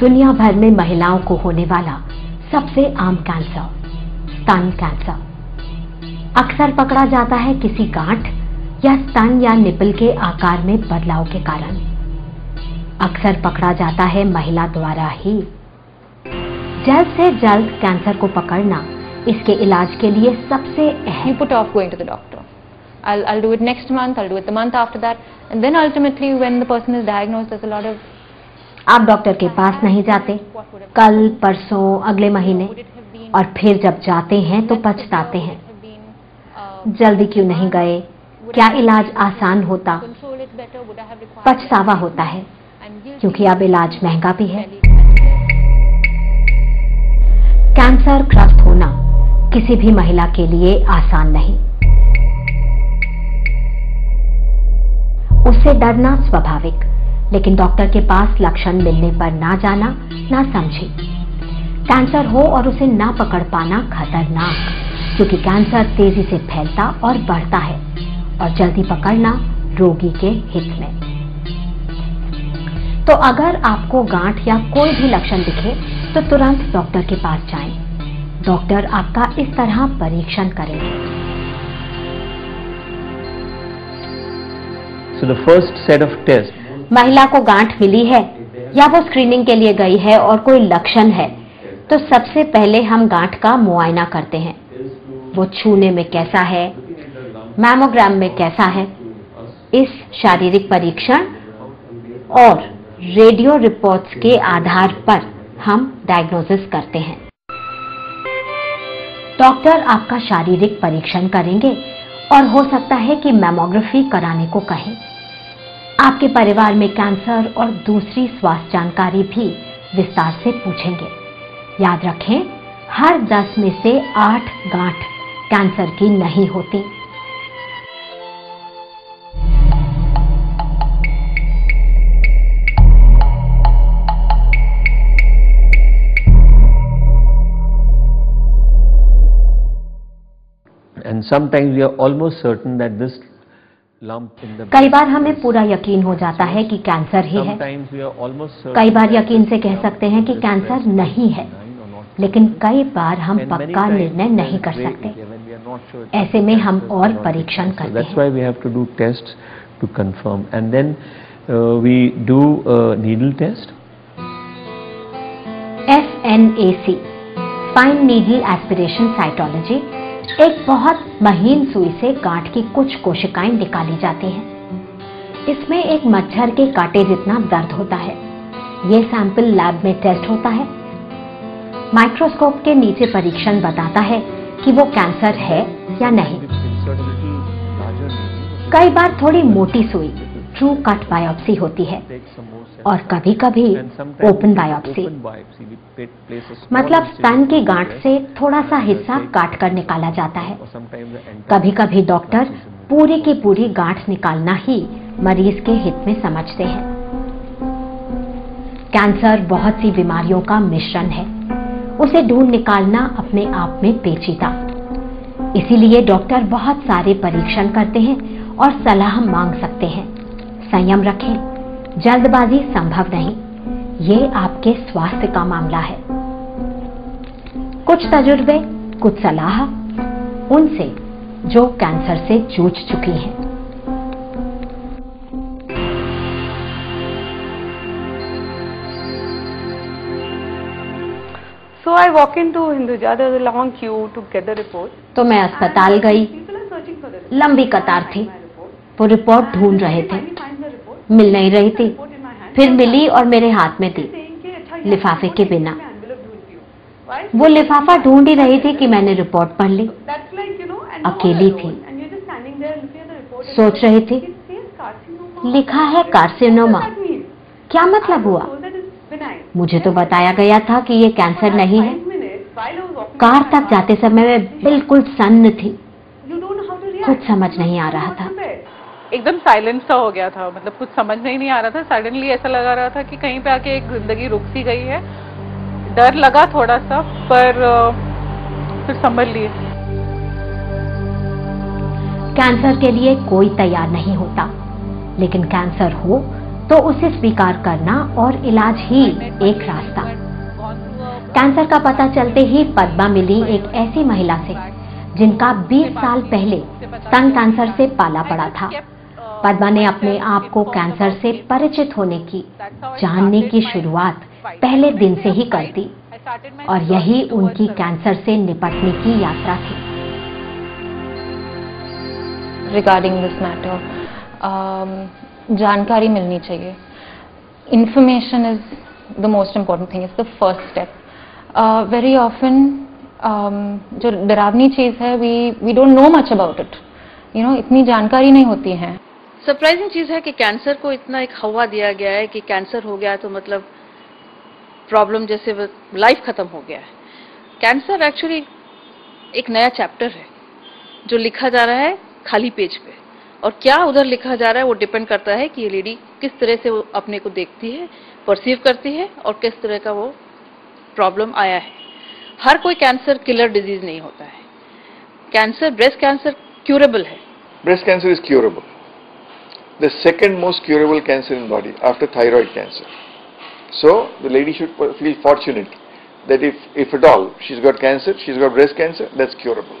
दुनिया भर में महिलाओं को होने वाला सबसे आम कैंसर स्तन कैंसर अक्सर पकड़ा जाता है किसी गांठ या स्तन या निपल के आकार में बदलाव के कारण। अक्सर पकड़ा जाता है महिला द्वारा ही। जल्द से जल्द कैंसर को पकड़ना इसके इलाज के लिए सबसे अहम। Put off going to the doctor I'll I'll do it next month. I'll do it the month after that, and then ultimately, when the person is diagnosed, there's a आप डॉक्टर के पास नहीं जाते। कल, परसों, अगले महीने? और फिर जब जाते हैं तो पछताते हैं। जल्दी क्यों नहीं गए? क्या इलाज आसान होता. पछतावा होता है, क्योंकि अब इलाज महँगा भी है। कैंसर ग्रस्त होना किसी भी महिला के लिए आसान नहीं। उससे डरना स्वाभाविक। लेकिन डॉक्टर के पास लक्षण मिलने पर ना जाना, ना समझे। कैंसर हो और उसे ना पकड़ पाना खतरनाक, क्योंकि कैंसर तेज़ी से फैलता और बढ़ता है और जल्दी पकड़ना रोगी के हित में। तो अगर आपको गांठ या कोई भी लक्षण दिखे तो तुरंत डॉक्टर के पास जाएँ। डॉक्टर आपका इस तरह परीक्षण करेंगे So the first set of tests महिला को गांठ मिली है या वो स्क्रीनिंग के लिए गई है और कोई लक्षण है तो सबसे पहले हम गांठ का मुआयना करते हैं। वो छूने में कैसा है? मैमोग्राम में कैसा है? इस शारीरिक परीक्षण और रेडियो रिपोर्ट्स के आधार पर हम डायग्नोसिस करते हैं। डॉक्टर आपका शारीरिक परीक्षण करेंगे और हो सकता है कि मैमोग्राफी कराने को कहें। आपके परिवार में कैंसर और दूसरी स्वास्थ्य जानकारी भी विस्तार से पूछेंगे। याद रखें, हर 10 में से आठ गांठ कैंसर की नहीं होती। And sometimes we are almost certain that this कई बार हमें पूरा यकीन हो जाता है कि कैंसर ही है। कई बार यकीन से कह सकते हैं कि कैंसर नहीं है। लेकिन कई बार हम पक्का निर्णय नहीं कर सकते। ऐसे में हम और परीक्षण करते F N A C fine needle aspiration cytology एक बहुत महीन सुई से गांठ की कुछ कोशिकाएँ निकाली जाती हैं। इसमें एक मच्छर के काटे जितना दर्द होता है ये सैंपल लैब में टेस्ट होता है। माइक्रोस्कोप के नीचे परीक्षण बताता है कि वो कैंसर है या नहीं. कई बार थोड़ी मोटी सुई ट्रू कट बायोप्सी होती है. और कभी कभी ओपन बायोप्सी। मतलब स्तन की गांठ. से थोड़ा सा हिस्सा काट कर निकाला जाता है। कभी कभी डॉक्टर पूरी की पूरी गांठ निकालना ही मरीज़ के हित में समझते हैं। कैंसर बहुत सी बीमारियों का मिश्रण है। उसे ढूंढ निकालना अपने आप में पेचीदा। इसीलिए डॉक्टर बहुत सारे परीक्षण करते हैं और सलाह मांग सकते हैं। संयम रखें। जल्दबाजी संभव नहीं। ये आपके स्वास्थ्य का मामला है। कुछ तजुर्बे कुछ सलाह उनसे जो कैंसर से जूझ चुकी हैं। So I walk into Hinduja. There was a long queue to get the report. तो मैं अस्पताल गई। लंबी कतार थी। वो रिपोर्ट ढूंढ रहे थे। मिल नहीं रही थी। फिर मिली और मेरे हाथ में थी, लिफाफे के बिना। वो लिफाफा ढूंढ ही रही थी कि मैंने रिपोर्ट पढ़ ली। अकेली थी। सोच रही थी, लिखा है कार्सिनोमा। क्या मतलब हुआ? मुझे तो बताया गया था कि ये कैंसर नहीं है। कार तक जाते समय मैं बिल्कुल सन्न थी। कुछ समझ नहीं आ रहा था। एकदम साइलेंस सा हो गया था। मतलब कुछ समझ में ही नहीं आ रहा था। सडनली ऐसा लगा रहा था कि कहीं पे आके एक ज़िंदगी रुक सी गई है। डर लगा थोड़ा सा पर फिर संभल लिए। कैंसर के लिए कोई तैयार नहीं होता। लेकिन कैंसर हो तो उसे स्वीकार करना और इलाज ही एक रास्ता। कैंसर का पता चलते ही पद्मा मिली एक ऐसी महिला से जिनका 20 साल पहले स्तन कैंसर से पाला पड़ा था। पद्मा ने अपने आप को कैंसर से परिचित होने की, जानने की शुरुआत पहले दिन से ही कर दी और यही उनकी कैंसर से निपटने की यात्रा थी। रिगार्डिंग दिस मैटर जानकारी मिलनी चाहिए। Information is the most important thing is the first step very often जो डरावनी चीज़ है we we don't know much about it you know इतनी जानकारी नहीं होती है। सरप्राइजिंग चीज़ है कि कैंसर को इतना एक हवा दिया गया है कि कैंसर हो गया तो मतलब प्रॉब्लम जैसे लाइफ खत्म हो गया है। कैंसर एक्चुअली एक नया चैप्टर है, जो लिखा जा रहा है खाली पेज पे। और क्या उधर लिखा जा रहा है वो डिपेंड करता है कि ये लेडी किस तरह से वो अपने को देखती है परसीव करती है और किस तरह का वो प्रॉब्लम आया है। हर कोई कैंसर किलर डिज़ीज़ नहीं होता है। कैंसर ब्रेस्ट कैंसर क्यूरेबल है। Breast cancer is curable. The second most curable cancer in body after thyroid cancer. So the lady should feel fortunate that if, if at all she's got cancer, she's got breast cancer, that's curable.